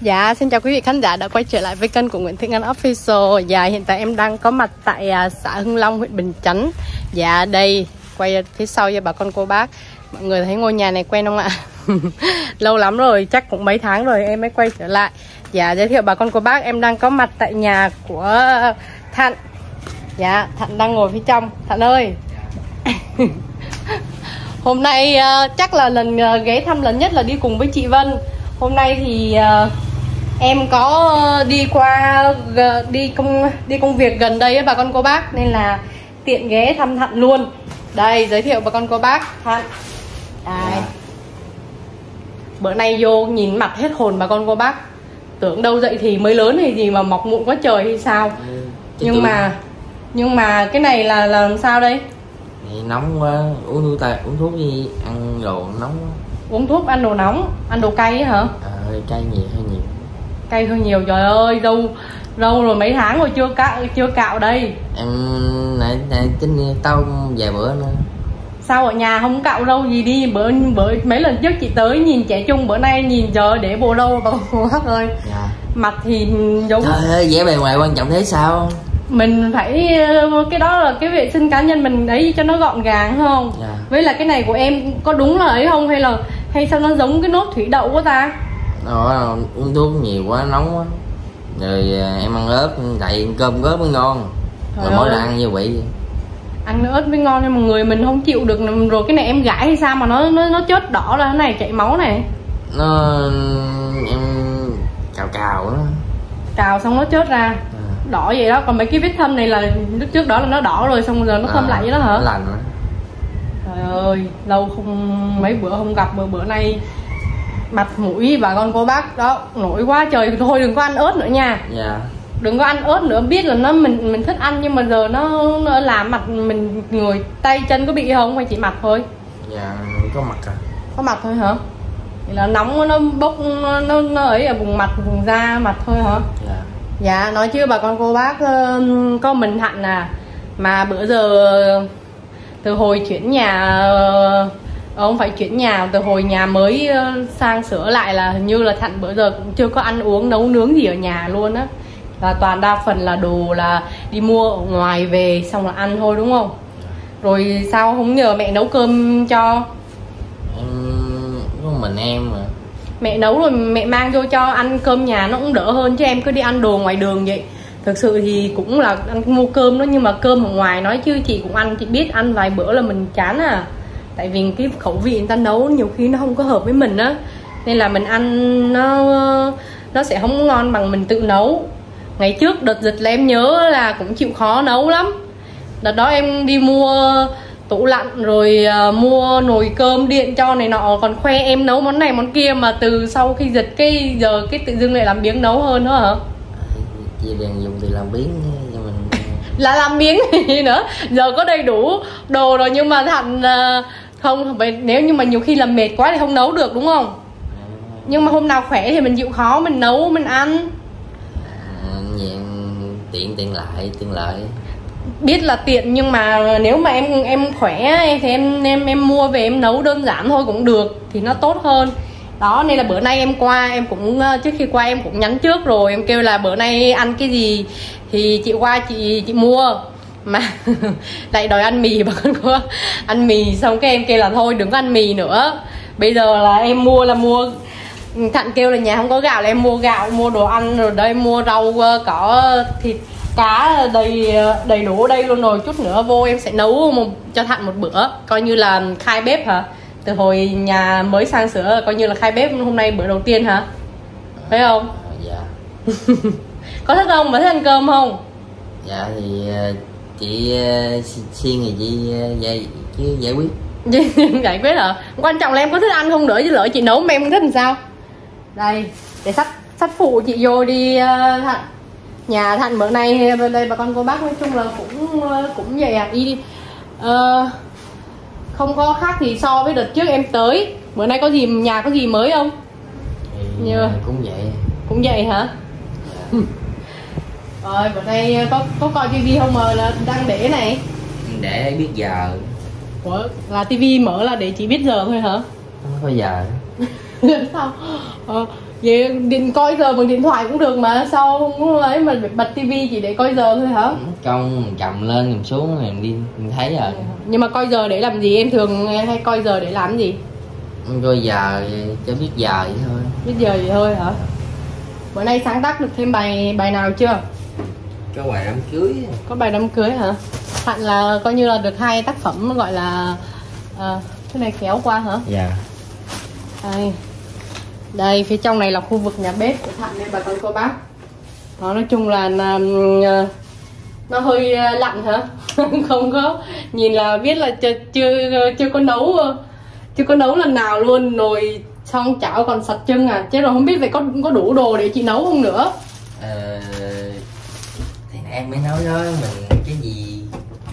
Dạ, xin chào quý vị khán giả đã quay trở lại với kênh của Nguyễn Thị Ngân Official. Dạ, hiện tại em đang có mặt tại à, xã Hưng Long, huyện Bình Chánh. Dạ, đây, quay phía sau cho bà con cô bác. Mọi người thấy ngôi nhà này quen không ạ? Lâu lắm rồi, chắc cũng mấy tháng rồi em mới quay trở lại. Dạ, giới thiệu bà con cô bác, em đang có mặt tại nhà của Thạnh. Dạ, Thạnh đang ngồi phía trong. Thạnh ơi! Hôm nay uh, chắc là lần uh, ghé thăm lần nhất là đi cùng với chị Vân. Hôm nay thì uh, em có đi qua đi công đi công việc gần đây bà con cô bác nên là tiện ghé thăm Thạnh luôn. Đây giới thiệu bà con cô bác Thạnh. Đây. Bữa nay vô nhìn mặt hết hồn bà con cô bác. Tưởng đâu dậy thì mới lớn hay gì mà mọc mụn quá trời hay sao. Ừ, nhưng mà nhưng mà cái này là, là làm sao đây? Này nóng quá uống thuốc uống thuốc gì ăn đồ nóng quá Uống thuốc ăn đồ nóng, ăn đồ cay á hả? à, hơi cay nhiều hơi nhiều. Cay hơi nhiều trời ơi, râu râu rồi mấy tháng rồi chưa cạo chưa cạo đây. em nãy nãy tính tao vài bữa nữa. Sao ở nhà không cạo râu gì đi? Bữa bữa mấy lần trước chị tới nhìn trẻ trung bữa nay nhìn trời để bộ râu con bác ơi dạ. Mặt thì giống trời ơi vẻ bề ngoài quan trọng thế sao? Mình phải ờ, cái đó là cái vệ sinh cá nhân mình ấy cho nó gọn gàng không? Dạ. với là cái này của em có đúng là ấy không? Hay là hay sao nó giống cái nốt thủy đậu của ta? Đó uống thuốc nhiều quá nóng quá. Rồi à, em ăn ớt tại cơm ớt mới ngon. Trời rồi mỗi lần ăn như vậy. Ăn nó ớt mới ngon nhưng mà người mình không chịu được. Rồi cái này em gãi hay sao mà nó nó nó chết đỏ ra thế này chảy máu này. Nó em cào cào đó cào xong nó chết ra. À, đỏ vậy đó. Còn mấy cái vết thâm này là lúc trước đó là nó đỏ rồi xong rồi nó thâm à, lại vậy đó hả? lành. Trời ơi lâu không mấy bữa không gặp bữa bữa nay mặt mũi bà con cô bác đó nổi quá trời. Thôi đừng có ăn ớt nữa nha. Dạ. Đừng có ăn ớt nữa biết là nó mình mình thích ăn nhưng mà giờ nó, nó làm mặt mình người tay chân có bị không hay chỉ mặt thôi? Dạ có mặt à. Có mặt thôi hả? Vậy là nóng nó bốc nó nó, nó ấy ở vùng mặt vùng da mặt thôi hả? Dạ. Dạ nói chứ bà con cô bác có mình Hạnh à. Mà bữa giờ từ hồi chuyển nhà ờ, Ông phải chuyển nhà từ hồi nhà mới ờ, sang sửa lại là hình như là Thạnh bữa giờ cũng chưa có ăn uống nấu nướng gì ở nhà luôn á. Là toàn đa phần là đồ là đi mua ở ngoài về xong là ăn thôi đúng không? Rồi sao không nhờ mẹ nấu cơm cho? Có mình em mà. Mẹ nấu rồi mẹ mang vô cho ăn cơm nhà nó cũng đỡ hơn chứ em cứ đi ăn đồ ngoài đường vậy thực sự thì cũng là ăn mua cơm đó, nhưng mà cơm ở ngoài nói chứ chị cũng ăn, chị biết ăn vài bữa là mình chán à. Tại vì cái khẩu vị người ta nấu nhiều khi nó không có hợp với mình á. Nên là mình ăn nó nó sẽ không ngon bằng mình tự nấu. Ngày trước đợt dịch là em nhớ là cũng chịu khó nấu lắm. Đợt đó em đi mua tủ lạnh rồi à, mua nồi cơm điện cho này nọ. Còn khoe em nấu món này món kia mà từ sau khi dịch cái giờ cái tự dưng lại làm biếng nấu hơn nữa hả? Chị đang dùng thì làm biến cho mình là làm biếng gì nữa? Giờ có đầy đủ đồ rồi nhưng mà thành à, không phải nếu như mà nhiều khi làm mệt quá thì không nấu được đúng không? Nhưng mà hôm nào khỏe thì mình chịu khó mình nấu mình ăn. À, dạng tiện tiện lại tiện lợi. Biết là tiện nhưng mà nếu mà em em khỏe em thì em em em mua về em nấu đơn giản thôi cũng được thì nó tốt hơn đó nên là bữa nay em qua em cũng ờ, trước khi qua em cũng nhắn trước rồi em kêu là bữa nay ăn cái gì thì chị qua chị chị mua. Mà lại đòi ăn mì bà con cô ăn mì. Xong cái em kêu là thôi đừng có ăn mì nữa. Bây giờ là em mua là mua. Thạnh kêu là nhà không có gạo là em mua gạo mua đồ ăn rồi đây mua rau ờ, cỏ thịt cá đầy ờ, đầy đủ ở đây luôn rồi. Chút nữa vô em sẽ nấu một, cho thạnh một bữa. Coi như là khai bếp hả? Từ hồi nhà mới sang sửa coi như là khai bếp hôm nay bữa đầu tiên hả? Phải không? À, dạ. Có thích không? Mà thích ăn cơm không? Dạ thì à, chị xi- xiên thì chị giải chứ giải quyết. Giải quyết hả? Quan trọng là em có thích ăn không nữa chứ lỡ chị nấu mà em không thích làm sao? Đây để sách sách phụ chị vô đi ờ, thạnh. Nhà thạnh bữa nay bên đây bà con cô bác nói chung là cũng ờ, cũng vậy à. Đi. Ờ, không có khác gì so với đợt trước em tới. Bữa nay có gì nhà có gì mới không? Thì Như- à, cũng vậy. Cũng vậy hả? Rồi bữa nay có có coi tivi không mà là đang để này? Để biết giờ. Ủa, là tivi mở là để chị biết giờ thôi hả? Không có giờ. Sao? Ờ, Vậy điện coi giờ bằng điện thoại cũng được mà sao không ấy mà bật tivi chỉ để coi giờ thôi hả? công mình cầm lên cầm xuống rồi mình đi mình thấy rồi Nhưng mà coi giờ để làm gì? Em thường hay coi giờ để làm gì? coi giờ cho biết giờ vậy thôi Biết giờ vậy thôi hả? Bữa nay sáng tác được thêm bài bài nào chưa? có bài đám cưới Có bài đám cưới hả? Hẳn là coi như là được hai tác phẩm gọi là à, cái này kéo qua hả? dạ Đây. Đây phía trong này là khu vực nhà bếp của Thạnh đây bà con cô bác. Đó nói chung là, ờ, nó hơi ờ, lạnh hả? không có. Nhìn là biết là chưa chưa chưa có nấu ờ, chưa có nấu lần nào luôn. Nồi xong chảo còn sạch chân à. Chứ rồi không biết vậy có có đủ đồ để chị nấu không nữa. Ờ, thì em mới nói đó mình cái gì?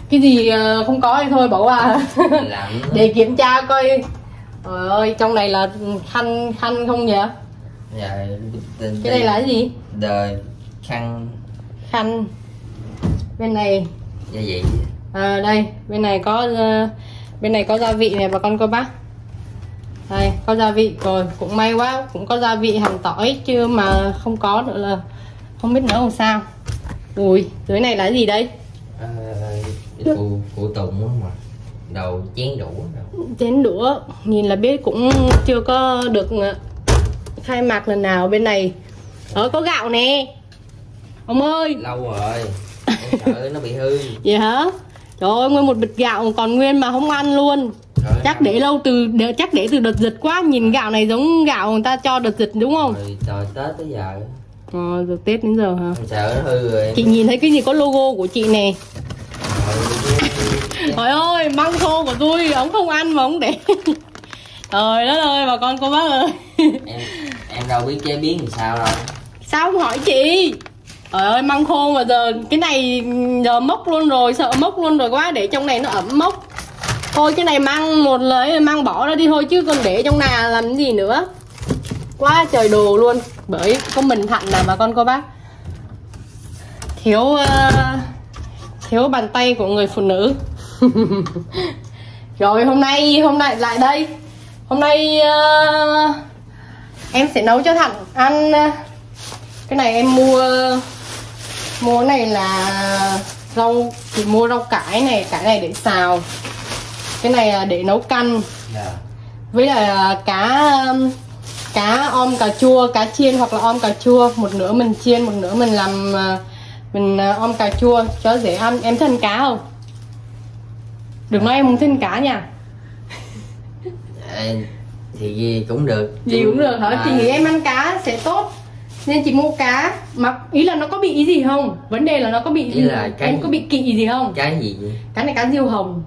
Cái gì ờ, không có thì thôi bỏ qua. Để kiểm tra coi trời ơi trong này là khăn khăn không vậy? Dạ cái này là cái gì? Đời khăn khăn bên này. Gia vị à, đây bên này có ờ, bên này có gia vị này bà con cô bác. Đây có gia vị rồi cũng may quá cũng có gia vị hành tỏi chứ mà không có nữa là không biết nấu làm sao. Ui dưới này là cái gì đây? Ờ, phụ phụ tùng mà đầu chén đũa chén đũa nhìn là biết cũng chưa có được ờ, khai mạc lần nào bên này. Ở có gạo nè. Ông ơi. Lâu rồi em sợ nó bị hư. Vậy hả? Trời ơi nguyên một bịch gạo còn nguyên mà không ăn luôn. Rồi, chắc để lâu từ để, chắc để từ đợt dịch quá nhìn gạo này giống gạo người ta cho đợt dịch đúng không? Rồi từ tết tới giờ. Ờ từ tết đến giờ hả? Em sợ nó hư rồi. Chị nhìn thấy cái gì có logo của chị nè trời ơi măng khô của tôi ông không ăn mà ông để. Trời đất ơi bà con cô bác ơi. Em em đâu biết chế biến làm sao đâu. Sao không hỏi chị? Trời ơi măng khô mà giờ cái này giờ mốc luôn rồi sợ mốc luôn rồi quá để trong này nó ẩm mốc. Thôi cái này mang một lấy mang bỏ ra đi thôi chứ còn để trong nhà làm gì nữa. Quá trời đồ luôn. Bởi có mình thạnh là bà con cô bác. Thiếu ờ, thiếu bàn tay của người phụ nữ rồi hôm nay hôm nay lại đây. Hôm nay ờ, em sẽ nấu cho thạnh ăn ờ, cái này em mua mua cái này là rau thì mua rau cải này cải này để xào. Cái này là để nấu canh. Dạ. Với là cá cá om cà chua cá chiên hoặc là om cà chua. Một nửa mình chiên một nửa mình làm à, mình om cà chua cho dễ ăn. Em ăn cá không đừng nói em không thích cá nha. Thì cũng được. Gì cũng được hả? À, chị nghĩ em ăn cá sẽ tốt. Nên chị mua cá. Mà ý là nó có bị ý gì không? Vấn đề là nó có bị Ý gì là cái em gì? có bị kỵ gì không? Cái gì vậy? Cá này cá diêu hồng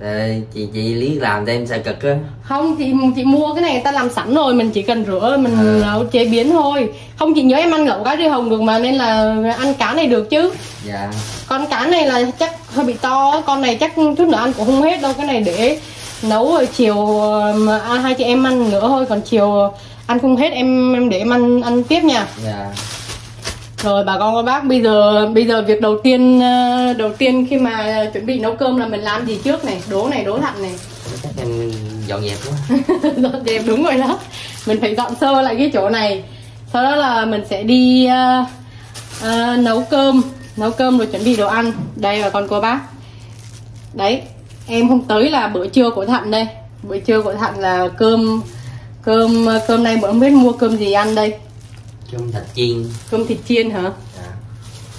Ờ, chị chị lý làm cho em sợ cực á. Không chị chị mua cái này người ta làm sẵn rồi mình chỉ cần rửa mình À. nấu chế biến thôi. Không chị nhớ em ăn lẩu cá riêu hồng được mà nên là ăn cá này được chứ. Dạ. Con cá này là chắc hơi bị to con này chắc chút nữa ăn cũng không hết đâu cái này để nấu rồi chiều mà à, hai chị em ăn nữa thôi còn chiều ăn không hết em em để em ăn ăn tiếp nha. Dạ rồi bà con cô bác bây giờ bây giờ việc đầu tiên ờ, đầu tiên khi mà chuẩn bị nấu cơm là mình làm gì trước này? Đố này đố thặn này. Chắc dọn dẹp quá. Dọn dẹp đúng rồi đó. Mình phải dọn sơ lại cái chỗ này. Sau đó là mình sẽ đi ờ, ờ, nấu cơm. Nấu cơm rồi chuẩn bị đồ ăn. Đây là con cô bác. Đấy em không tới là bữa trưa của thạnh đây. Bữa trưa của thạnh là cơm cơm cơm nay bữa không biết mua cơm gì ăn đây chung thịt chiên. Cơm thịt chiên hả? Dạ.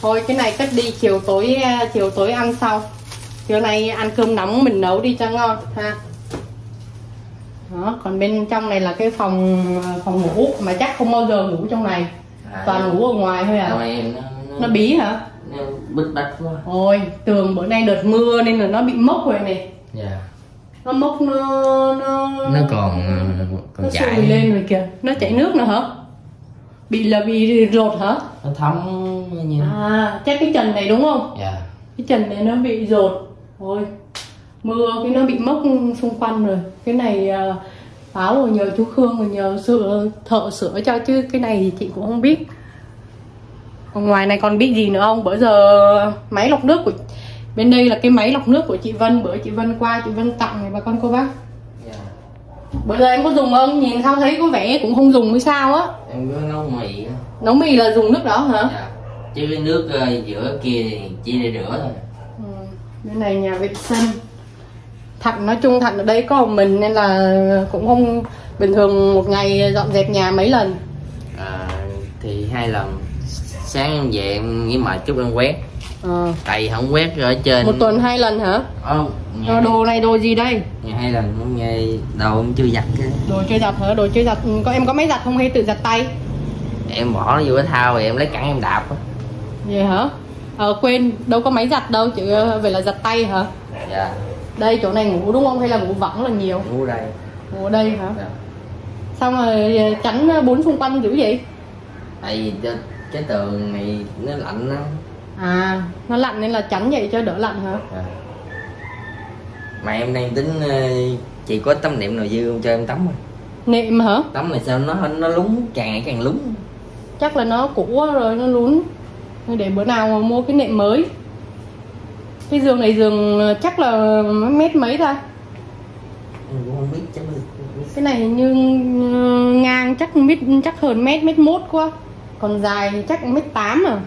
thôi cái này cất đi chiều tối à, chiều tối ăn sau. Chiều nay ăn cơm nóng mình nấu đi cho ngon ha. Đó còn bên trong này là cái phòng à, phòng ngủ mà chắc không bao giờ ngủ trong này. À, toàn ngủ ở ngoài thôi à? Em nó, nó bí hả? Nó bít bách quá. Ôi tường bữa nay đợt mưa nên là nó bị mốc rồi này. Dạ. Nó mốc nó nó nó còn nó còn sùi chảy. lên rồi kìa. Nó chảy nước nữa hả bị là bị rột hả? Nó thấm như à chắc cái trần này đúng không? Dạ. Cái trần này nó bị rột. Thôi mưa cái nó bị mốc xung quanh rồi. Cái này à, báo rồi nhờ chú khương rồi nhờ sửa thợ sửa cho chứ cái này thì chị cũng không biết. Còn ngoài này còn biết gì nữa không? Bữa giờ máy lọc nước của bên đây là cái máy lọc nước của chị Vân bữa chị Vân qua chị Vân tặng này bà con cô bác bữa giờ em có dùng không? Nhìn sao thấy có vẻ cũng không dùng hay sao á. Em có nấu mì á. Nấu mì là dùng nước đó hả? Dạ. chứ cái nước ờ, giữa kia thì chỉ để rửa thôi. Ừ. bên này nhà vệ sinh. Thạnh nói chung thạnh ở đây có một mình nên là cũng không bình thường một ngày dọn dẹp nhà mấy lần. À, thì hai lần. Sáng em về em nghĩ mệt chút em quét ờ. tại không quét ở trên một tuần hai lần hả? Không Ờ, đồ này đồ gì đây? ngày hai lần nghe đầu em chưa giặt đồ chơi giặt hả? Đồ chơi giặt ừ, có em có máy giặt không hay tự giặt tay? Em bỏ nó vô cái thao rồi em lấy cẳng em đạp á. Vậy hả? Ờ quên đâu có máy giặt đâu chứ ờ, vậy là giặt tay hả? Dạ. Đây chỗ này ngủ đúng không hay là ngủ võng là nhiều? Ngủ đây. Ngủ ở đây hả? Dạ. xong rồi ờ, chắn bốn xung quanh dữ vậy? Tại vì cái tường này nó lạnh lắm à nó lạnh nên là chắn vậy cho đỡ lạnh hả? Dạ. mà em đang tính ờ, chị có tấm niệm nào dư không cho em tắm rồi nệm hả? Tắm này sao nó nó lúng càng ngày càng lúng. Chắc là nó cũ quá rồi nó lún. Để bữa nào mà mua cái nệm mới. Cái giường này giường ờ, chắc là mét mấy ta? Cái này như ờ, ngang chắc mét chắc hơn mét mét mốt quá. Còn dài thì chắc mét tám à.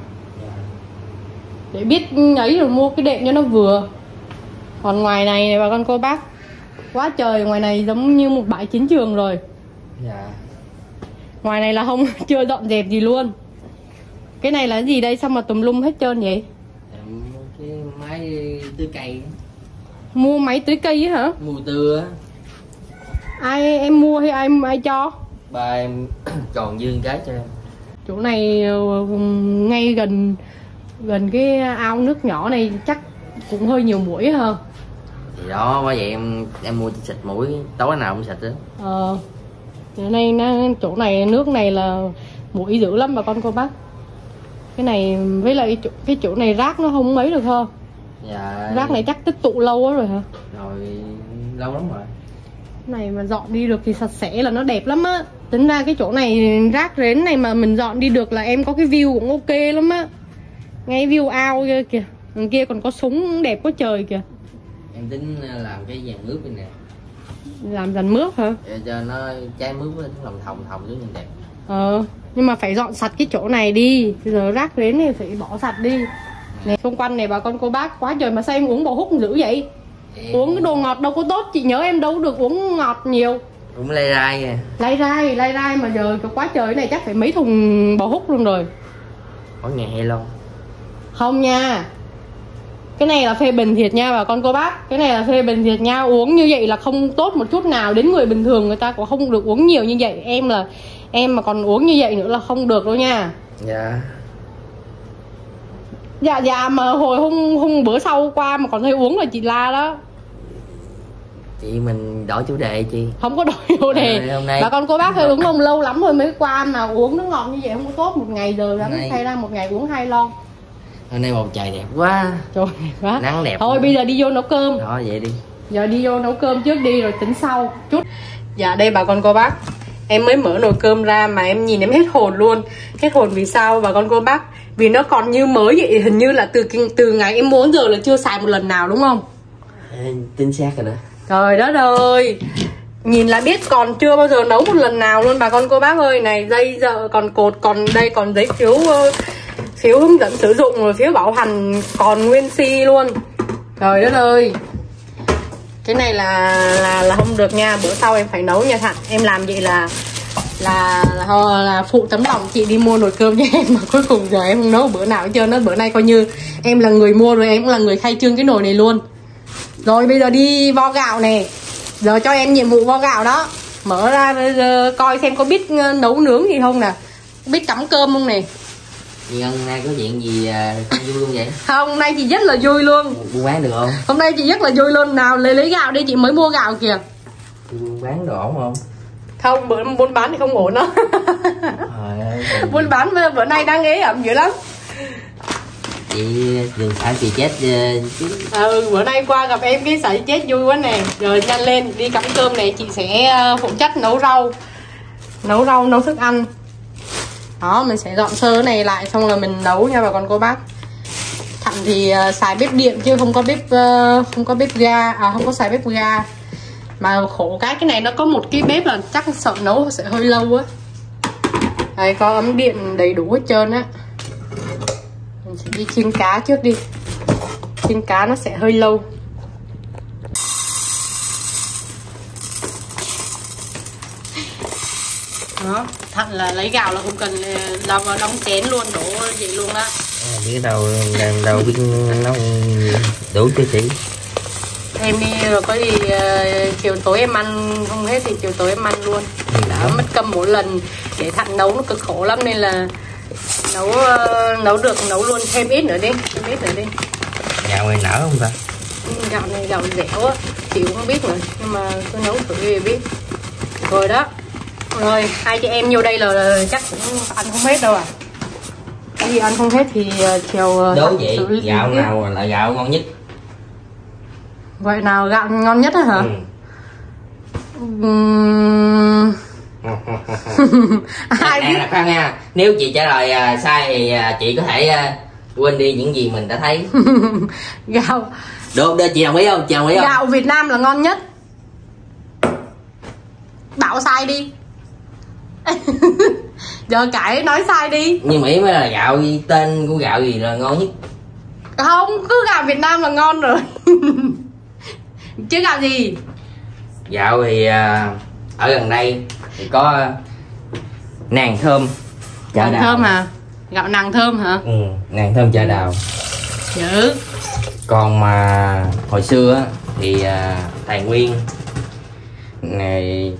Để biết ấy rồi mua cái đệm cho nó vừa. Còn ngoài này này bà con cô bác quá trời ngoài này giống như một bãi chiến trường rồi. Dạ. Ngoài này là không chưa dọn dẹp gì luôn. Cái này là cái gì đây? Sao mà tùm lum hết trơn vậy? Mua cái máy tưới cây. Mua máy tưới cây á hả? Mua tưa á. Ai em mua hay ai ai cho? Ba em còn dương cái cho em. Chỗ này ờ, ngay gần gần cái ao nước nhỏ này chắc cũng hơi nhiều muỗi hơn thì đó bởi vậy em em mua xịt mũi tối nào cũng xịt đó ờ chỗ này nó chỗ này nước này là muỗi dữ lắm bà con cô bác. Cái này với lại chỗ, cái chỗ này rác nó không mấy được hơn dạ. Rác này chắc tích tụ lâu quá rồi hả? Rồi lâu lắm rồi. Cái này mà dọn đi được thì sạch sẽ là nó đẹp lắm á. Tính ra cái chỗ này rác rến này mà mình dọn đi được là em có cái view cũng ok lắm á ngay view ao kia kìa. Đằng kia còn có súng đẹp quá trời kìa. Em tính ờ, làm cái dàn mướp này nè. Làm dàn mướp hả? Để cho nó trái mướp nó lòng thòng thòng xuống nhìn đẹp. Ờ nhưng mà phải dọn sạch cái chỗ này đi. Giờ rác rến này phải bỏ sạch đi. Này xung quanh này bà con cô bác quá trời mà sao em uống bò hút dữ vậy? Em uống cái đồ ngọt đâu có tốt chị nhớ em đâu được uống ngọt nhiều. Cũng lây rai à lay rai lay rai mà giờ quá trời này chắc phải mấy thùng bò hút luôn rồi. Ngày hay lâu không nha. Cái này là phê bình thiệt nha bà con cô bác. Cái này là phê bình thiệt nha. Uống như vậy là không tốt một chút nào. Đến người bình thường người ta cũng không được uống nhiều như vậy. Em là em mà còn uống như vậy nữa là không được đâu nha. Dạ. Dạ dạ mà hồi hôm hôm bữa sau qua mà còn thấy uống là chị la đó. Chị mình đổi chủ đề chị. Không có đổi vô đề. Ờ, hôm nay- bà con cô bác hơi uống không lâu lắm rồi mới qua mà uống nước ngọt như vậy không có tốt một ngày giờ lắm. Nay- thay ra một ngày uống hai lon hôm nay bầu trời đẹp quá. Trời quá. Nắng đẹp thôi quá. bây giờ đi vô nấu cơm. Đó vậy đi. Giờ đi vô nấu cơm trước đi rồi tính sau. Chút. Dạ đây bà con cô bác. Em mới mở nồi cơm ra mà em nhìn em hết hồn luôn. Hết hồn vì sao bà con cô bác? Vì nó còn như mới vậy hình như là từ từ ngày em muốn giờ là chưa xài một lần nào đúng không? Chính xác rồi đó. Trời đất ơi. Nhìn là biết còn chưa bao giờ nấu một lần nào luôn bà con cô bác ơi. Này dây giờ còn cột còn đây còn giấy phiếu ờ, phiếu hướng dẫn sử dụng rồi phiếu bảo hành còn nguyên si luôn. Trời đất ơi. Cái này là là là không được nha bữa sau em phải nấu nha thằng em làm vậy là là là, là phụ tấm lòng chị đi mua nồi cơm cho em. Mà cuối cùng giờ em không nấu bữa nào hết trơn á. Bữa nay coi như em là người mua rồi em cũng là người khai trương cái nồi này luôn. Rồi bây giờ đi vo gạo nè. Giờ cho em nhiệm vụ vo gạo đó. Mở ra coi xem có biết ờ, nấu nướng gì không nè. Biết cắm cơm không nè. Ngân nay có chuyện gì à, không vui không vậy? Không hôm nay chị rất là vui luôn. Buôn bán được không? Hôm nay chị rất là vui luôn. Nào lấy lấy gạo đi chị mới mua gạo kìa. Buôn bán được ổn không? Không bữa buôn bán thì không ổn ơi buôn bán bữa, bữa nay đang ế ẩm dữ lắm. Chị đừng phải chị chết ờ, chứ. Ừ bữa nay qua gặp em cái sợi chết vui quá nè. Rồi nhanh lên đi cắm cơm này chị sẽ ờ, phụ trách nấu rau. Nấu rau nấu thức ăn đó mình sẽ dọn sơ này lại xong là mình nấu nha bà con cô bác. Thậm thì uh, xài bếp điện chứ không có bếp uh, không có bếp ga à không có xài bếp ga. Mà khổ cái cái này nó có một cái bếp là chắc sợ nấu sẽ hơi lâu á. Đây có ấm điện đầy đủ hết trơn á. Mình sẽ đi chiên cá trước đi. Chiên cá nó sẽ hơi lâu. Đó thật là lấy gạo là không cần làm vào đóng chén luôn đổ vậy luôn đó. Biết đâu đang đâu biết nấu đủ cho chị em đi rồi có gì uh, chiều tối em ăn không hết thì chiều tối em ăn luôn. Đã mất cơm mỗi lần để thằng nấu nó cực khổ lắm nên là nấu uh, nấu được nấu luôn thêm ít nữa đi thêm ít nữa đi. Gạo này nở không ta? Gạo này gạo dẻo á chị cũng không biết nữa nhưng mà cứ nấu thử thì biết. Rồi đó rồi hai chị em vô đây là, chắc cũng ăn không hết đâu à. Cái gì ăn không hết thì uh, chiều uh, đố vậy gạo nào là gạo ngon nhất? Vậy nào gạo ngon nhất hả? Ừ. Uhm... ai biết? khoan nha nếu chị trả lời uh, sai thì uh, chị có thể uh, quên đi những gì mình đã thấy. Gạo. Được được chị đồng ý không? Chị đồng ý không? Gạo việt nam là ngon nhất. Bảo sai đi giờ cãi nói sai đi. Nhưng mỹ mới là gạo gì tên của gạo gì là ngon nhất? Không cứ gạo việt nam là ngon rồi. Chứ gạo gì? Gạo thì à, ở gần đây thì có nàng thơm chả nàng đào. thơm hả? Gạo nàng thơm hả? Ừ nàng thơm chả đào. Dữ. Còn mà hồi xưa thì à, tài nguyên này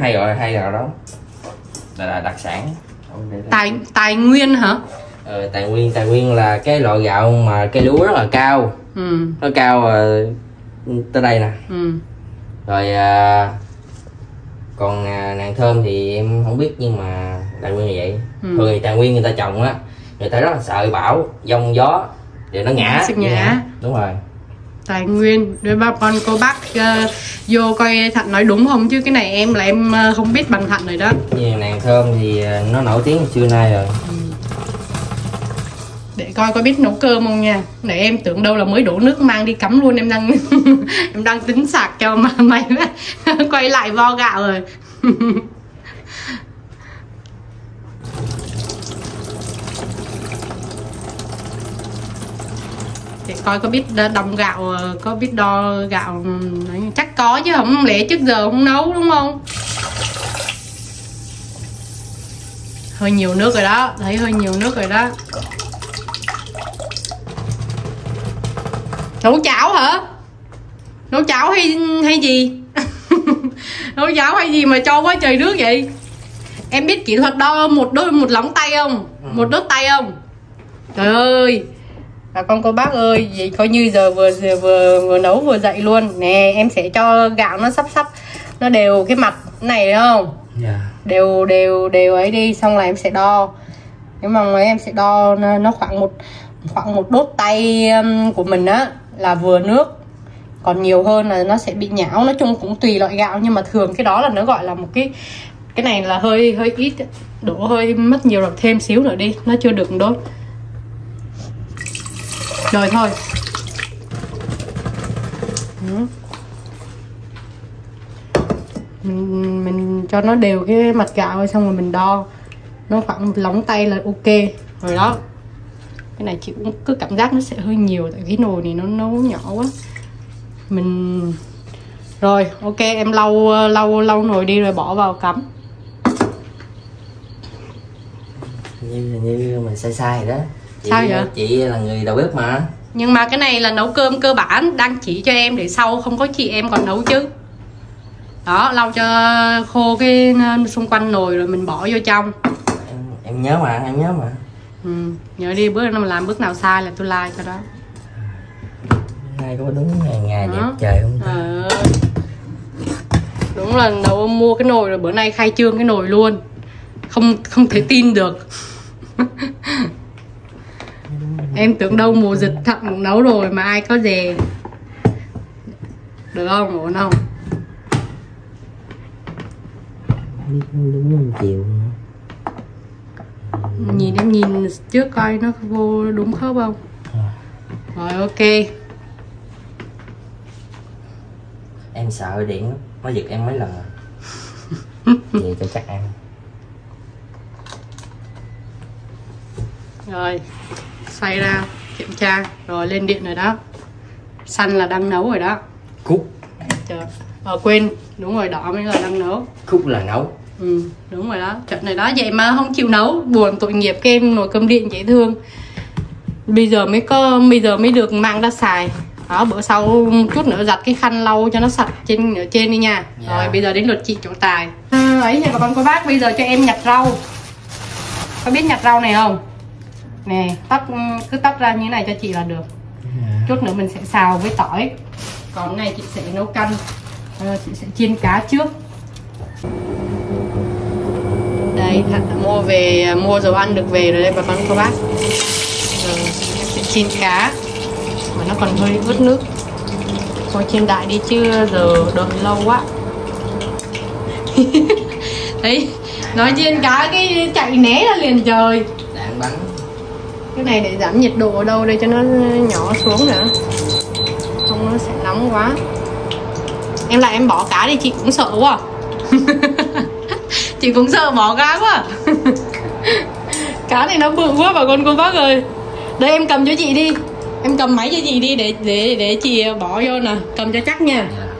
hay gọi hay gọi đó là đặc sản. Tài tài nguyên hả? Ờ, tài nguyên tài nguyên là cái loại gạo mà cây lúa rất là cao. Ừ. nó cao uh, tới đây nè. Ừ. rồi uh, còn uh, nàng thơm thì em không biết nhưng mà tài nguyên là vậy. Ừ. thường thì tài nguyên người ta trồng á người ta rất là sợ bão giông gió để nó ngã. Ngã, ngã. đúng rồi tài nguyên. Để ba con cô bác uh, vô coi thạnh nói đúng không? Chứ cái này em là em uh, không biết bằng thạnh rồi đó. Như nàng thơm thì uh, nó nổi tiếng xưa nay rồi. Ừ. để coi có biết nấu cơm không nha. Để em tưởng đâu là mới đổ nước mang đi cắm luôn em đang em đang tính sạc cho mà mày quay lại vo gạo rồi để coi có biết đồng gạo ờ, có biết đo gạo chắc có chứ không lẽ trước giờ không nấu đúng không? Hơi nhiều nước rồi đó thấy hơi nhiều nước rồi đó. Nấu cháo hả? Nấu cháo hay hay gì? Nấu cháo hay gì mà cho quá trời nước vậy? Em biết kỹ thuật đo một đôi một lóng tay không? Một đốt tay không? Trời ơi à, con cô bác ơi vậy coi như giờ vừa vừa vừa, vừa nấu vừa dậy luôn. Nè em sẽ cho gạo nó sắp sắp nó đều cái mặt này đúng không? Yeah. Dạ. đều đều đều ấy đi xong là em sẽ đo. Nếu mà em sẽ đo nó khoảng một khoảng một đốt tay um, của mình á là vừa nước. Còn nhiều hơn là nó sẽ bị nhão. Nói chung cũng tùy loại gạo nhưng mà thường cái đó là nó gọi là một cái cái này là hơi hơi ít đổ hơi mất nhiều rồi thêm xíu nữa đi nó chưa được đốt rồi thôi mình mình cho nó đều cái mặt gạo xong rồi mình đo nó khoảng lóng tay là ok rồi đó cái này chị cũng cứ cảm giác nó sẽ hơi nhiều tại cái nồi này nó nấu nhỏ quá mình rồi ok em lau lau lau nồi đi rồi bỏ vào cắm như như mình sai sai đó chị, sao vậy? chị là người đầu bếp mà. Nhưng mà cái này là nấu cơm cơ bản đang chỉ cho em để sau không có chị em còn nấu chứ. Đó lau cho khô cái ờ, xung quanh nồi rồi mình bỏ vô trong. Em, em nhớ mà em nhớ mà. Ừ, nhớ đi bữa nào làm bước nào sai là tôi like cho đó. Nay có đúng ngày ngày đẹp trời không ta? À, đúng là nấu mua cái nồi rồi bữa nay khai trương cái nồi luôn. Không không thể tin được em tưởng đâu mùa dịch thận nấu rồi mà ai có về được không? Ổn không? Đúng chiều nhìn em nhìn trước coi nó vô đúng khớp không? Rồi ok. Em sợ điện nó giật em mấy lần rồi vậy cho chắc ăn. Rồi xoay ra kiểm tra rồi lên điện rồi đó. Xanh là đang nấu rồi đó. Cúc. Chờ. Ờ, quên đúng rồi đỏ mới là đang nấu. Cúc là nấu. Ừ đúng rồi đó trận này đó vậy mà không chịu nấu buồn tội nghiệp kem nồi cơm điện dễ thương. Bây giờ mới có bây giờ mới được mang ra xài. Đó bữa sau chút nữa giặt cái khăn lau cho nó sạch trên ở trên đi nha. Dạ. rồi bây giờ đến lượt chị chỗ tài. À, ấy bà con cô bác bây giờ cho em nhặt rau. Có biết nhặt rau này không nè tóc cứ tóc ra như thế này cho chị là được. Chút nữa mình sẽ xào với tỏi. Còn cái này chị sẽ nấu canh. Ờ, chị sẽ chiên cá trước. Đây mua về mua dầu ăn được về rồi đây bà con cô bác. Rồi sẽ chiên cá. Mà nó còn hơi ướt nước. Thôi chiên đại đi chứ giờ đợi lâu quá. Đấy nói chiên cá cái chạy né ra liền trời. Đạn bắn cái này để giảm nhiệt độ ở đâu đây cho nó nhỏ xuống nữa. Không, nó sẽ nóng quá. Em lại em bỏ cá đi, chị cũng sợ quá. Chị cũng sợ bỏ cá quá. Cá này nó bự quá bà con cô bác ơi. Đây, em cầm cho chị đi. Em cầm máy cho chị đi để để để chị bỏ vô nè. Cầm cho chắc nha. Dạ.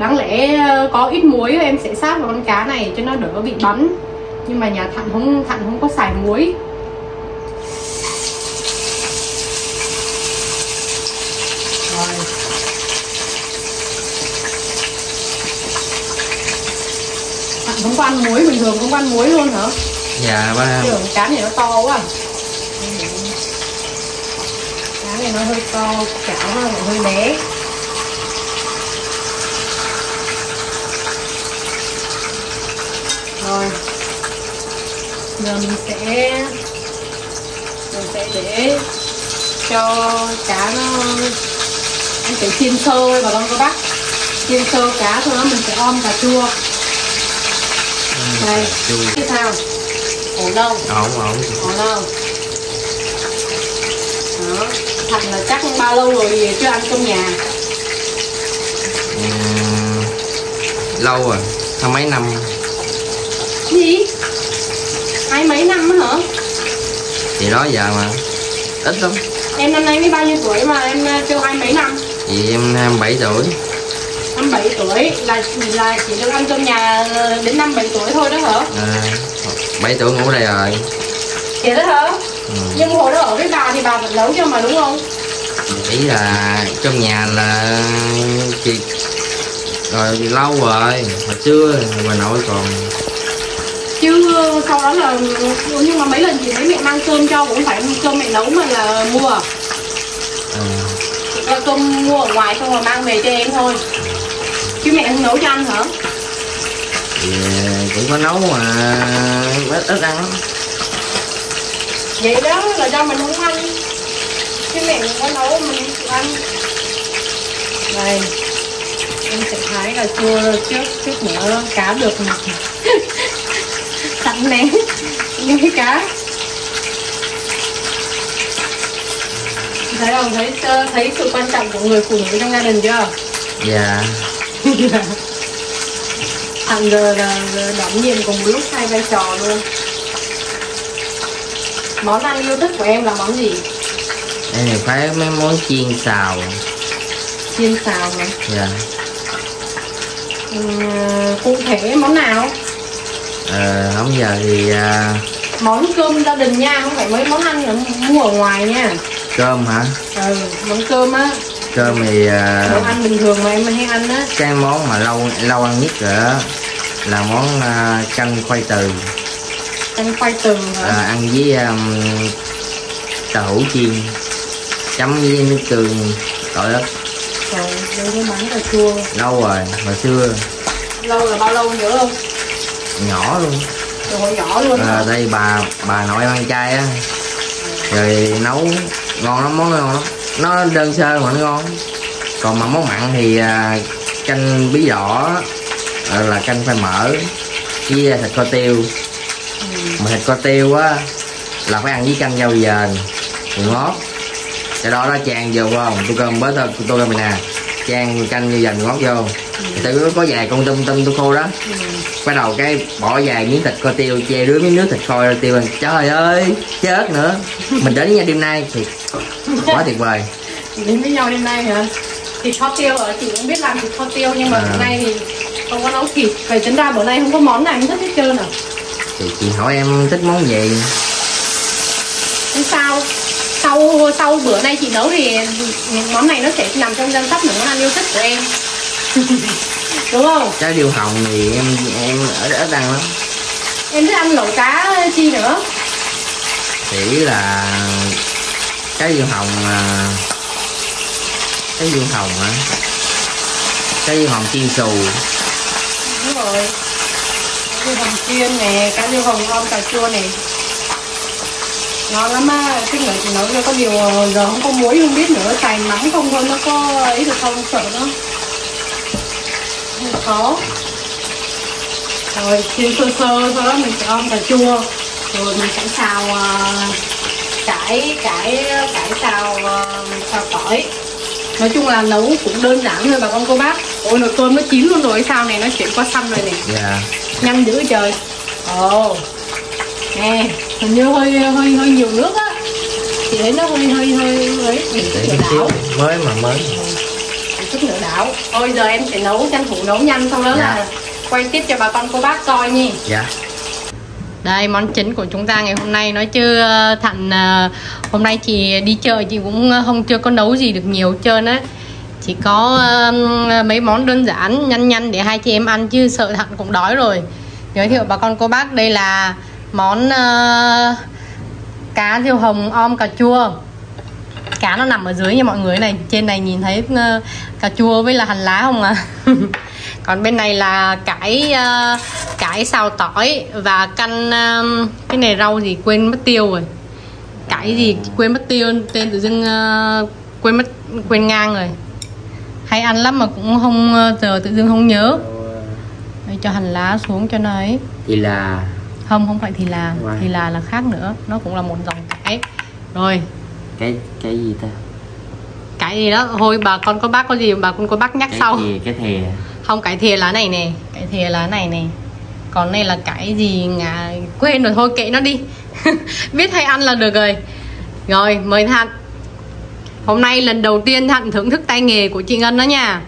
Đáng lẽ ờ, có ít muối em sẽ sát vào con cá này cho nó đỡ bị bắn. Nhưng mà nhà thạnh không thạnh không có xài muối. Không có ăn muối bình thường không có ăn muối luôn hả? Dạ ba chứ cá này nó to quá cá này nó hơi to chảo nó hơi bé rồi. Giờ mình sẽ mình sẽ để cho cá nó em phải chiên sơ bà con cô bác. Chiên sơ cá thôi đó mình sẽ om cà chua. Đây. chui tiếp theo. Ổn đâu ổn ổn ổn đâu đó. Thành là chắc bao lâu rồi về chưa ăn cơm nhà. Ừm, lâu rồi. Hai mấy năm hai mấy năm hả? Thì đó giờ mà ít lắm. Em năm nay mới bao nhiêu tuổi mà em ờ, kêu hai mấy năm? Vì em 27 tuổi. Năm bảy tuổi là là chỉ được ăn cơm nhà ờ, đến năm bảy tuổi thôi đó hả? À, 7 tuổi ngủ đây rồi. Vậy đó hả? Ừ. nhưng hồi đó ở với bà thì bà vẫn nấu cho mà đúng không? Ý là trong nhà là chị rồi lâu rồi hồi xưa bà nội còn chứ ờ, sau đó là nhưng mà mấy lần chị thấy mẹ mang cơm cho cũng phải cơm mẹ nấu mà là mua. À, là cơm mua ở ngoài xong rồi mang về cho em thôi. Chứ mẹ không nấu cho ăn hả? Thì cũng có nấu mà ít ít ăn lắm. Vậy đó là do mình không ăn. Chứ mẹ không có nấu mình không chịu ăn. Đây em sẽ thái cà chua trước chút nữa cá được nén cái cá. Thấy không? Thấy thấy sự quan trọng của người phụ nữ trong gia đình chưa? Dạ. Thành giờ là đảm nhiệm cùng một lúc hai vai trò luôn. Món ăn yêu thích của em là món gì? em thì phải mấy món chiên xào. Chiên xào hả? dạ. Ừ, cụ thể món nào? Ờ, không giờ thì à, Món cơm gia đình nha, không phải mấy món ăn ở mua ở ngoài nha. Cơm hả? Ừ, món cơm á. Cơm thì à, Món ăn bình thường mà em hay ăn á. cái món mà lâu lâu ăn nhất rồi đó là món à, canh khoai từ. Canh khoai từ hả? à, ăn với um, tàu hũ chiên chấm với nước tương tỏi ớt Rồi, đây cái bán cà chua. Lâu rồi hồi xưa. Lâu là bao lâu nhớ không? Nhỏ luôn. Hồi nhỏ luôn à, đây bà bà nội ăn chay á. Rồi nấu ngon lắm món ngon lắm. Nó đơn sơ mà nó ngon. Còn mà món mặn thì à, canh bí đỏ à, là canh khoai mỡ với thịt kho tiêu. Ừ. mà thịt kho tiêu á là phải ăn với canh rau dền thì ngót. Cái đó nó chan vô phải không? Tôi cơm bớt tôi cơm này nè. Chan canh như dần ngót vô. Tại có, có vài con tôm tôm tôi khô đó. Ừ. bắt đầu cái bỏ vài miếng thịt kho tiêu che rưới miếng nước thịt kho tiêu. Lên trời ơi chết nữa. Mình đến với nhau đêm nay thì quá tuyệt vời. Đến với nhau đêm nay hả? Thịt kho tiêu ở chị cũng biết làm thịt kho tiêu nhưng mà à. hôm nay thì không có nấu kịp vậy tính ra bữa nay không có món nào em thích hết trơn à? Thì chị hỏi em thích món gì? Không sao. Sau sau bữa nay chị nấu thì món này nó sẽ nằm trong danh sách những món ăn yêu thích của em đúng không? Trái điêu hồng thì em em ở ở ăn lắm em thích ăn lẩu cá chi nữa. Chỉ là trái điêu hồng à, trái điêu hồng hả? Trái điêu hồng chiên xù. Đúng rồi. Cá điêu hồng chiên nè cá điêu hồng om cà chua này ngon lắm á cái nữa chị nấu cho có điều giờ không có muối không biết nữa xài mắm không thôi nó có ấy được không? Sợ nó khó. Rồi chiên sơ sơ sau đó mình sẽ om cà chua. Rồi mình sẽ xào uh, cải cải cải xào uh, xào tỏi. Nói chung là nấu cũng đơn giản thôi bà con cô bác. Ôi nồi cơm nó chín luôn rồi sao này nó chuyển qua xăm rồi này yeah. Dạ. nhanh dữ trời. Ồ. Nè hình như hơi hơi hơi nhiều nước á. Chị thấy nó hơi hơi hơi ấy đảo. mới mà mới đảo ôi giờ em sẽ nấu tranh thủ nấu nhanh xong đó dạ. là quay tiếp cho bà con cô bác coi nha. Dạ. Đây món chính của chúng ta ngày hôm nay nói chứ ờ, thạnh ờ, hôm nay chị đi chợ chị cũng ờ, không chưa có nấu gì được nhiều trơn á. Chỉ có mấy món đơn giản nhanh nhanh để hai chị em ăn chứ sợ thạnh cũng đói rồi. Giới thiệu bà con cô bác đây là món uh, cá riêu hồng om cà chua cá nó nằm ở dưới nha mọi người này. Trên này nhìn thấy uh, cà chua với là hành lá không à còn bên này là cải uh, cải xào tỏi và canh uh, cái này rau gì quên mất tiêu rồi. Cải gì quên mất tiêu tên tự dưng uh, quên mất quên ngang rồi. Hay ăn lắm mà cũng không giờ tự dưng không nhớ. Đây, cho hành lá xuống cho nó ấy. Thì là không không phải thì là wow. thì là là khác nữa. Nó cũng là một dòng cải. Rồi cái cái gì ta? Cái gì đó? Thôi bà con có bác có gì bà con có bác nhắc cái sau. thìa, cái thìa. Không cái thìa lá này nè cái thìa lá này nè. Còn này là cái gì ngà quên rồi thôi kệ nó đi. Biết hay ăn là được rồi. Rồi mời thạnh hôm nay lần đầu tiên thạnh thưởng thức tay nghề của chị ngân đó nha.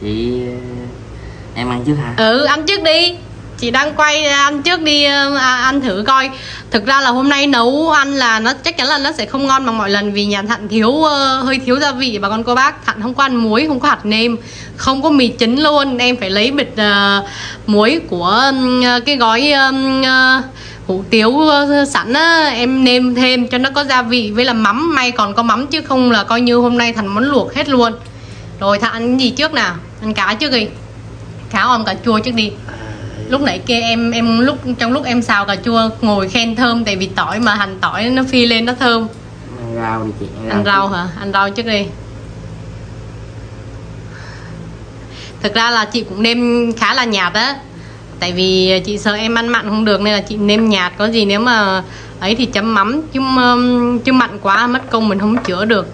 Chị em ăn trước hả? Ừ ăn trước đi chị đang quay à, ăn trước đi à, à ăn thử coi. Thực ra là hôm nay nấu ăn là nó chắc chắn là nó sẽ không ngon bằng mọi lần vì nhà thạnh thiếu uh, hơi thiếu gia vị. Bà con cô bác thạnh không có ăn muối không có hạt nêm không có mì chính luôn. Em phải lấy bịch uh, muối của uh, cái gói uh, hủ tiếu sẵn á, em nêm thêm cho nó có gia vị với là mắm. May còn có mắm chứ không là coi như hôm nay thành món luộc hết luôn. Rồi thà ăn gì trước nào? Ăn cá trước đi. Cá om cà chua trước đi lúc nãy kia em em lúc trong lúc em xào cà chua ngồi khen thơm tại vì tỏi mà hành tỏi nó phi lên nó thơm. Ăn rau đi chị ăn rau, ăn rau hả? Ăn rau trước đi. Thực ra là chị cũng nêm khá là nhạt á. Tại vì chị sợ em ăn mặn không được nên là chị nêm nhạt. Có gì nếu mà ấy thì chấm mắm chứ chứ mặn quá mất công mình không chữa được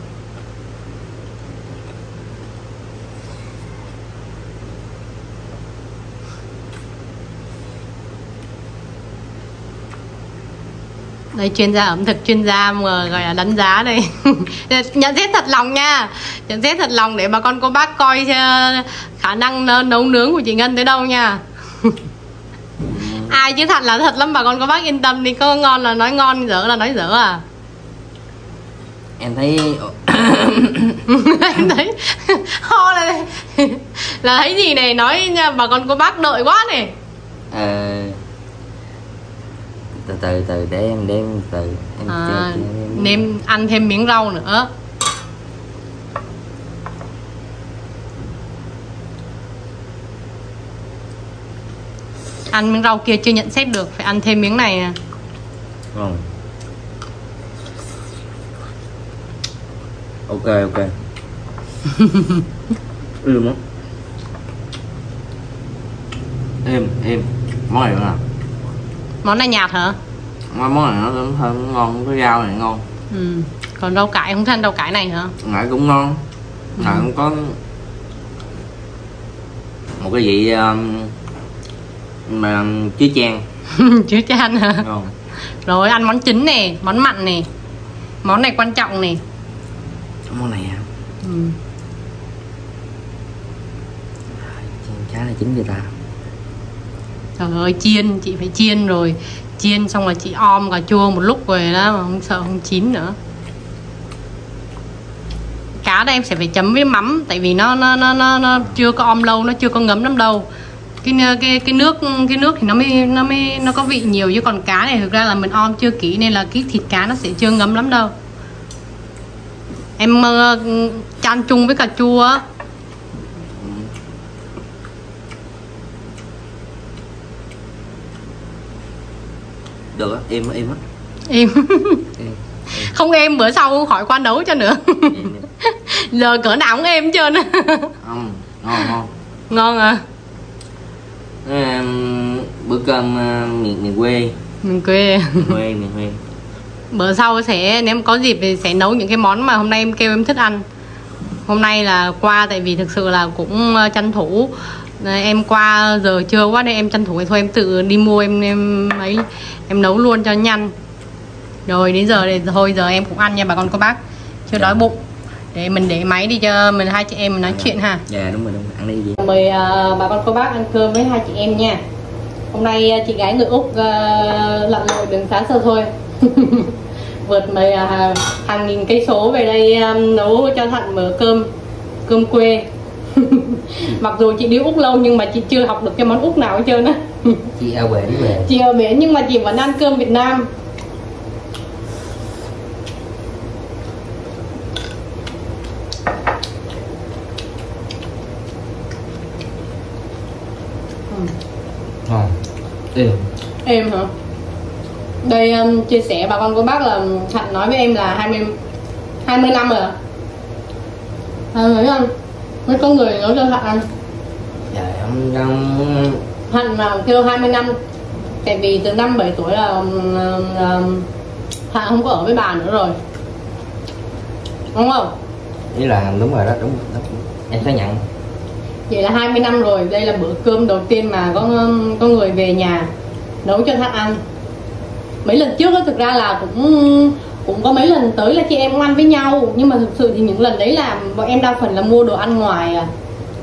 đây chuyên gia ẩm thực chuyên gia mà gọi là đánh giá đây. Nhận xét thật lòng nha. Nhận xét thật lòng để bà con cô bác coi khả năng nấu nướng của chị ngân tới đâu nha. Ai chứ thật là thật lắm bà con cô bác yên tâm đi. Có ngon là nói ngon dở là nói dở à. Em thấy em thấy ho là là thấy gì này? Nói nha bà con cô bác đợi quá này. Ờ từ từ từ để em để em từ em à, nêm ăn thêm miếng rau nữa. Ăn miếng rau kia chưa nhận xét được phải ăn thêm miếng này nè. Ngon ok ok. Êm lắm êm êm món này nữa món này nhạt hả? Món này nó thơm ngon cái rau này ngon. Ừ. còn rau cải không ăn rau cải này hả? Ngại cũng ngon. Ngại ừ. cũng có một cái vị um, mà chứa chan. Chứa chan hả? Ngon. rồi ăn món chính nè món mặn nè. Món này quan trọng nè. Món này à ừ. chả là chính người ta trời ơi chiên chị phải chiên rồi. Chiên xong rồi chị om cà chua một lúc rồi đó mà không sợ không chín nữa. Cá đây em sẽ phải chấm với mắm tại vì nó nó nó nó, nó chưa có om lâu nó chưa có ngấm lắm đâu. Cái cái cái nước cái nước thì nó mới nó mới nó có vị nhiều chứ còn cá này thực ra là mình om chưa kỹ nên là cái thịt cá nó sẽ chưa ngấm lắm đâu. Em uh, chan chung với cà chua được á em em á. Em. Không em bữa sau khỏi qua nấu cho nữa. Giờ cỡ nào cũng em trơn. Á ngon ngon. Ngon à? À, bữa cơm uh, miền miền quê. Miền quê. Miền quê miền quê. Bữa sau sẽ nếu có dịp thì sẽ nấu những cái món mà hôm nay em kêu em thích ăn. Hôm nay là qua tại vì thực sự là cũng ờ, tranh thủ em qua giờ trưa quá nên em tranh thủ thì thôi em tự đi mua em em ấy em nấu luôn cho nhanh. Rồi đến giờ thì thôi giờ em cũng ăn nha bà con cô bác. Chưa đói bụng. Để mình để máy đi cho mình hai chị em mình nói dạ. chuyện ha. Dạ đúng rồi đúng rồi. Ăn đi gì mời uh, bà con cô bác ăn cơm với hai chị em nha. Hôm nay uh, chị gái người úc uh, lặn lội đường xá sơ thôi. Vượt mời uh, hàng nghìn cây số về đây um, nấu cho thận mở cơm cơm quê mặc dù chị đi úc lâu nhưng mà chị chưa học được cái món úc nào hết trơn á. Chị ở bển về. Chị ở bển nhưng mà chị vẫn ăn cơm việt nam. Ngon. Êm. Êm hả? Đây um, chia sẻ bà con cô bác là hạnh nói với em là 20 20 năm rồi à, mấy anh mới có người nấu cho hạnh ăn dạ em đang hạnh mà kêu 20 năm. Tại vì từ năm 7 tuổi là, là hạnh không có ở với bà nữa rồi. Đúng không? Ý là đúng rồi đó đúng, đúng. em xác nhận. Vậy là 20 năm rồi đây là bữa cơm đầu tiên mà có có người về nhà nấu cho thác ăn. Mấy lần trước đó thực ra là cũng cũng có mấy lần tới là chị em ăn với nhau, nhưng mà thực sự thì những lần đấy là bọn em đa phần là mua đồ ăn ngoài à.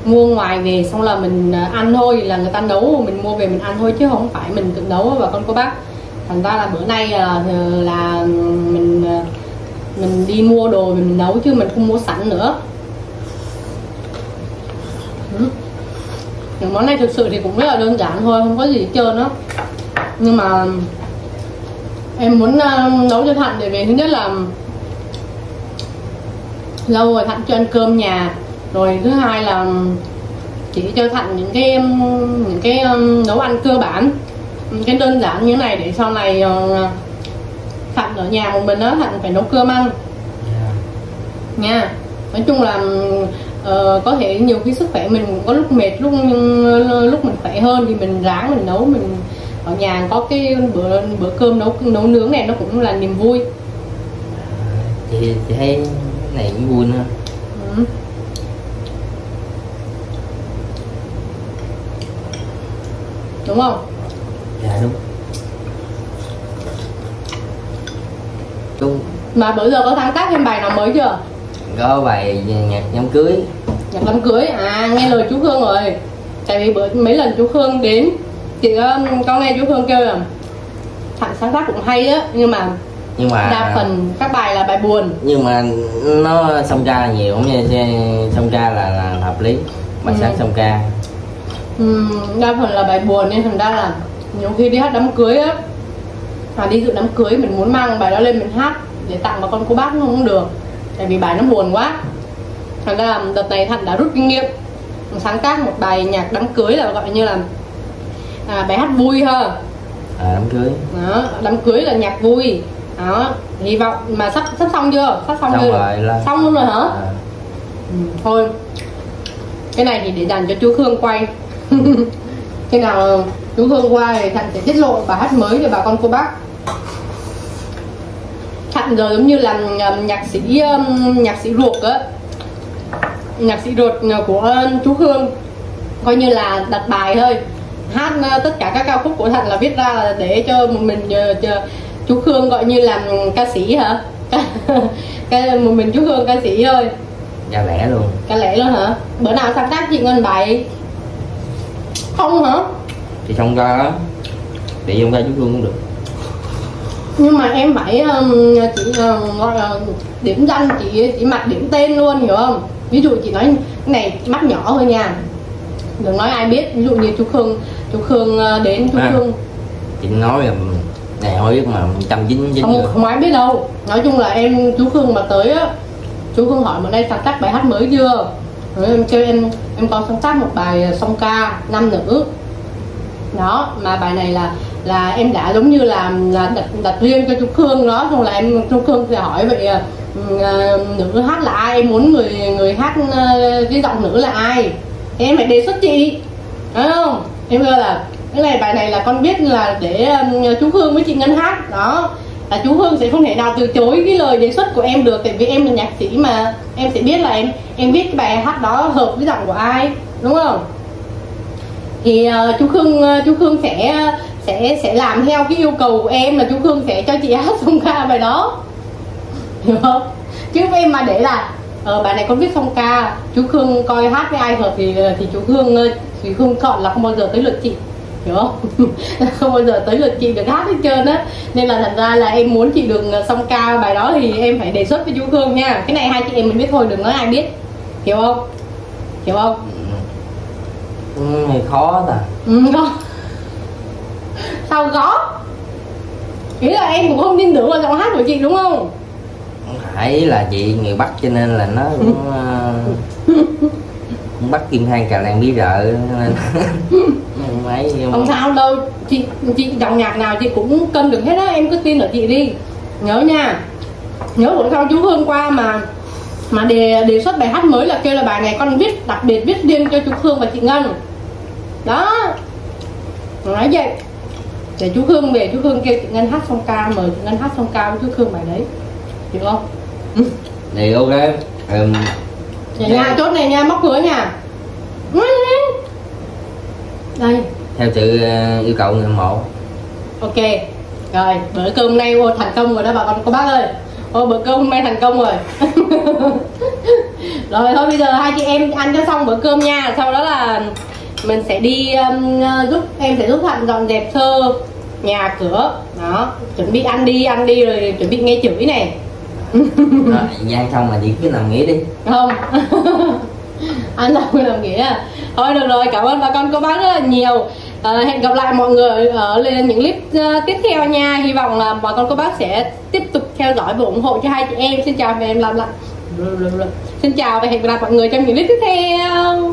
Mua ngoài về xong là mình à, ăn thôi, là người ta nấu, mình mua về mình ăn thôi chứ không phải mình tự nấu và con cô bác. Thành ra là bữa nay là là mình à, mình đi mua đồ mình nấu chứ mình không mua sẵn nữa. Ừ. Những món này thực sự thì cũng rất là đơn giản thôi, không có gì hết trơn á. Nhưng mà em muốn uh, nấu cho thạnh để về thứ nhất là lâu rồi thạnh cho ăn cơm nhà. Rồi thứ hai là chỉ cho thạnh những cái những cái um, nấu ăn cơ bản. Cái đơn giản như thế này để sau này uh, thạnh ở nhà một mình đó thạnh phải nấu cơm ăn. Yeah. nha. Nói chung là uh, có thể nhiều khi sức khỏe mình cũng có lúc mệt lúc lúc mình khỏe hơn thì mình ráng mình nấu mình ở nhà có cái bữa bữa cơm nấu nấu nướng này nó cũng là niềm vui. Chị, chị thấy này cũng vui nữa. Ừ. đúng không? Dạ đúng. Đúng. Mà bữa giờ có sáng tác thêm bài nào mới chưa? Có bài nhạc đám cưới. Nhạc đám cưới. À nghe lời chú Khương rồi. Tại vì bữa mấy lần chú Khương đến chị có, có nghe chú Khương kêu là Thạnh sáng tác cũng hay á nhưng mà nhưng mà đa phần các bài là bài buồn. Nhưng mà nó song ca là nhiều cũng như song ca là, là hợp lý bài ừ. sáng song ca. Ừ, đa phần là bài buồn nên thành ra là nhiều khi đi hát đám cưới á mà đi dự đám cưới mình muốn mang bài đó lên mình hát để tặng vào con cô bác không được tại vì bài nó buồn quá. Thành ra là đợt này thạnh đã rút kinh nghiệm sáng tác một bài nhạc đám cưới là gọi như là à, bài hát vui ha à, đám cưới. Đó đám cưới là nhạc vui. Đó hy vọng mà sắp sắp xong chưa? Sắp xong, xong chưa? rồi là... xong luôn rồi hả? À. ừ, thôi. Cái này thì để dành cho chú Khương quay. Khi nào chú Khương qua thì thạnh sẽ tiết lộ bài hát mới cho bà con cô bác. Thạnh giờ giống như là nhạc sĩ nhạc sĩ ruột á. Nhạc sĩ ruột của chú Hương coi như là đặt bài thôi hát uh, tất cả các ca khúc của Thạnh là viết ra là để cho mình uh, cho chú Hương gọi như là ca sĩ hả? Cái một mình chú Hương ca sĩ thôi. Ca lẻ luôn. Ca lẻ luôn hả? Bữa nào sáng tác chị ngân bài không hả? Thì không ca đó để dùng ca chú Hương cũng được. Nhưng mà em phải um, chỉ uh, gọi là điểm danh chị chỉ mặc điểm tên luôn hiểu không? Ví dụ chị nói này mắt nhỏ thôi nha. Đừng nói ai biết ví dụ như chú khương chú khương uh, đến chú à, khương. Chị nói là này thôi biết mà trăm chín chín không, không ai biết đâu. Nói chung là em chú khương mà tới á chú khương hỏi mà đây sáng tác bài hát mới chưa? Rồi em kêu em em có sáng tác một bài song ca nam nữ đó mà bài này là là em đã giống như là là đặt, đặt riêng cho chú Khương đó. Xong là em chú Khương sẽ hỏi vậy uh, nữ hát là ai? Em muốn người người hát cái giọng nữ là ai? Thì em phải đề xuất chị. Đúng không em kêu là cái này bài này là con biết là để um, chú Hương với chị Ngân hát. Đó. Là chú Hương sẽ không thể nào từ chối cái lời đề xuất của em được tại vì em là nhạc sĩ mà. Em sẽ biết là em em viết cái bài hát đó hợp với giọng của ai đúng không? Thì uh, chú hương uh, chú hương sẽ sẽ sẽ làm theo cái yêu cầu của em là chú hương sẽ cho chị hát xong ca bài đó. Hiểu không? Chứ em mà để là ờ, bài này con viết xong ca chú hương coi hát với ai hợp thì ờ, thì chú hương thì Khương chọn là không bao giờ tới lượt chị hiểu không? Không bao giờ tới lượt chị được hát hết trơn á. Nên là thành ra là em muốn chị được xong ca bài đó thì em phải đề xuất với chú Khương nha. Cái này hai chị em mình biết thôi đừng nói ai biết. Hiểu không? Hiểu không? Ừ, khó ta. Ừ, khó. Sao có nghĩa là em cũng không tin tưởng vào giọng hát của chị đúng không? Phải là chị người bắc cho nên là nó cũng uh, bắt kim than cà làng bí rợ. Mấy không sao đâu chị chị giọng nhạc nào chị cũng cân được hết á em cứ tin ở chị đi. Nhớ nha. Nhớ bữa sau chú hương qua mà mà đề đề xuất bài hát mới là kêu là bài này con viết đặc biệt viết riêng cho chú Hương và chị Ngân. Đó. Nói vậy. Để chú Hương về chú Hương kêu chị Ngân hát xong ca mời chị Ngân hát xong ca với chú Hương bài đấy. Được không? Thì ok. Um, nhà, nhà chốt này nha móc cửa nha. Đây. Theo sự ờ, yêu cầu người mộ. Ok. Rồi bữa cơm nay ô, thành công rồi đó bà con cô bác ơi. Ô bữa cơm hôm nay thành công rồi. Rồi thôi bây giờ hai chị em ăn cho xong bữa cơm nha. Sau đó là mình sẽ đi um, giúp em sẽ giúp hạnh dọn dẹp sơ nhà cửa. Đó chuẩn bị ăn đi ăn đi rồi chuẩn bị nghe chửi này rồi gian xong mà chị cứ nằm nghỉ đi. Không. Anh làm làm nghĩa à. Thôi được rồi cảm ơn bà con cô bác rất là nhiều. À, hẹn gặp lại mọi người ở những clip uh, tiếp theo nha. Hy vọng là bà con cô bác sẽ tiếp tục theo dõi và ủng hộ cho hai chị em. Xin chào và em làm lại. Xin chào và hẹn gặp lại mọi người trong những clip tiếp theo